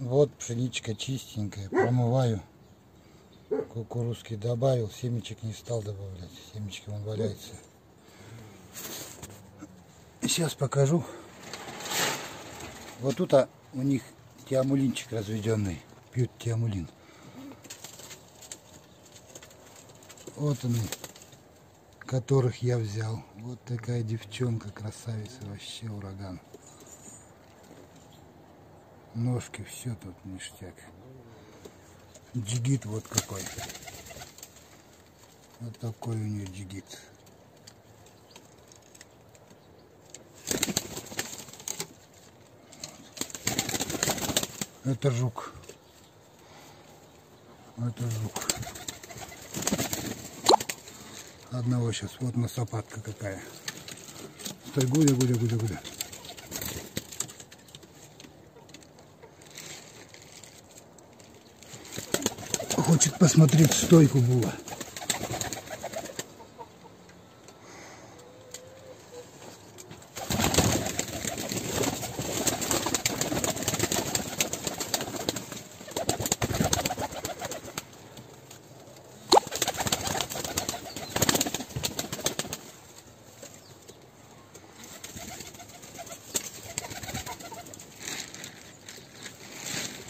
Вот пшеничка чистенькая, промываю. Кукурузки добавил, семечек не стал добавлять. Семечки он валяется. Сейчас покажу. Вот тут а, у них тиамулинчик разведенный. Пьют тиамулин. Вот они, которых я взял. Вот такая девчонка, красавица, вообще ураган. Ножки, все тут ништяк. Джигит вот какой. Вот такой у нее джигит. Это жук. Это жук. Одного сейчас. Вот носопатка какая. Стой, гуля, гуля, гуля, гуля. Хочет посмотреть стойку була.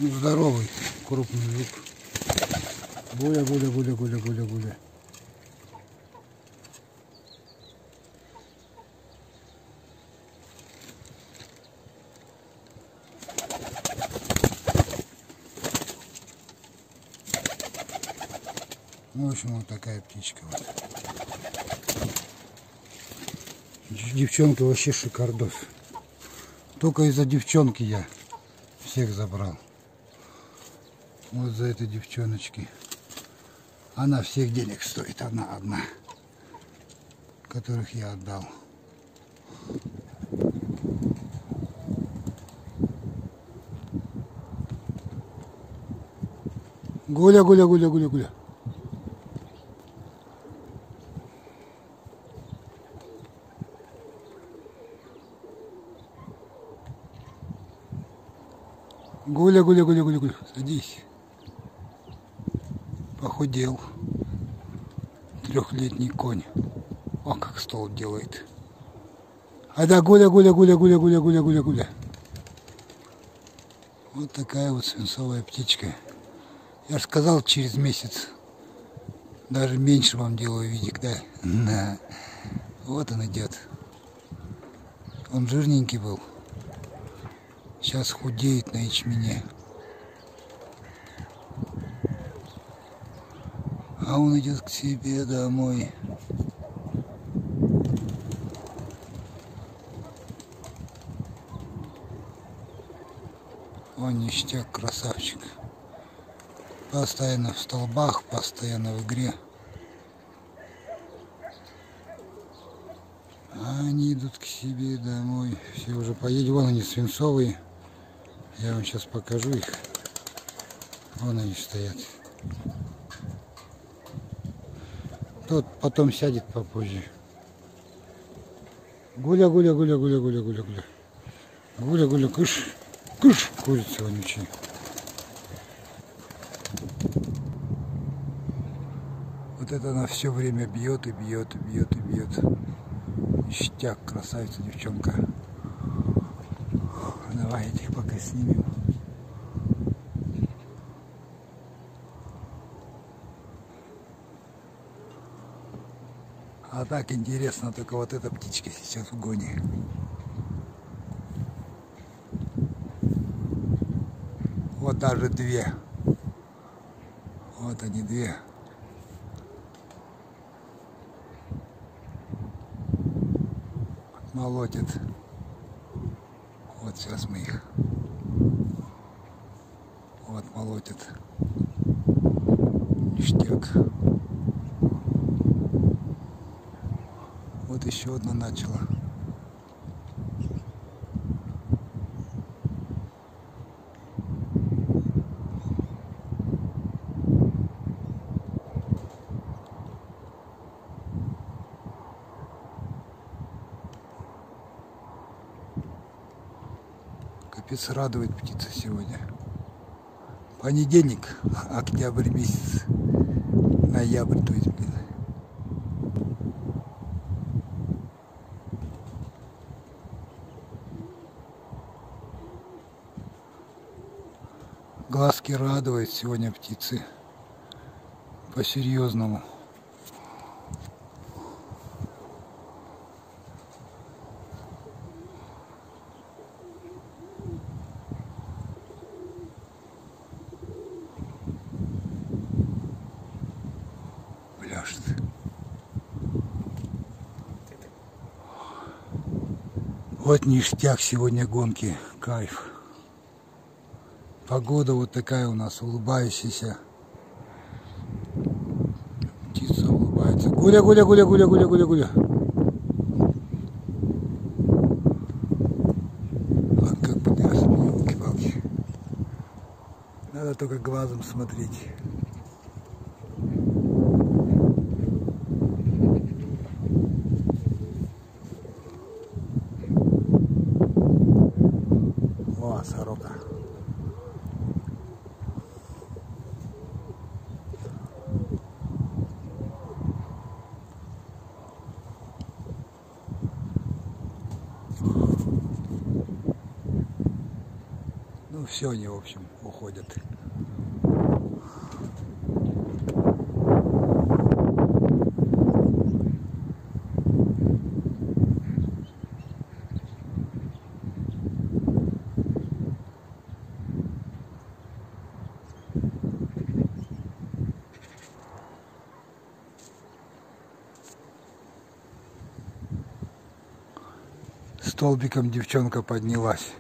Ну, здоровый, крупный жук. Гуля, гуля, гуля, гуля, гуля, гуля. Ну, в общем, вот такая птичка. Вот. Девчонка вообще шикардос. Только из-за девчонки я всех забрал. Вот за этой девчоночки. Она всех денег стоит, она одна, которых я отдал. Гуля, гуля, гуля, гуля, гуля. Гуля, гуля, гуля, гуля, гуля. Садись. Похудел. Трехлетний конь. О, как стол делает. А да, гуля, гуля, гуля, гуля, гуля, гуля, гуля, гуля. Вот такая вот свинцовая птичка. Я же сказал, через месяц. Даже меньше вам делаю видик, да? На. Вот он идет. Он жирненький был. Сейчас худеет на ячмене. А он идет к себе домой. Он ништяк, красавчик. Постоянно в столбах, постоянно в игре. А они идут к себе домой. Все уже поедем. Вон они свинцовые. Я вам сейчас покажу их. Вон они стоят. Тот потом сядет попозже. Гуля, гуля, гуля, гуля, гуля, гуля, гуля. Гуля, гуля, кыш, кыш, курица вонючая. Вот это она все время бьет и бьет, и бьет, и бьет. Ништяк, красавица девчонка. Давай этих пока снимем. А так интересно, только вот эта птичка сейчас в гоне. Вот даже две. Вот они две. Молотят. Вот сейчас мы их. Вот молотят. Ништяк. Вот еще одна начала. Капец радует птица сегодня. Понедельник, октябрь месяц, ноябрь, то есть, блин. Глазки радуют сегодня птицы по-серьезному. пляшет. Вот ништяк сегодня гонки, кайф. Погода вот такая у нас, улыбающаяся. Птица улыбается. Гуля, гуля, гуля, гуля, гуля, гуля, гуля. Вот как елки-палки. Надо только глазом смотреть. О, сорока. Ну, все они, в общем, уходят. Столбиком девчонка поднялась.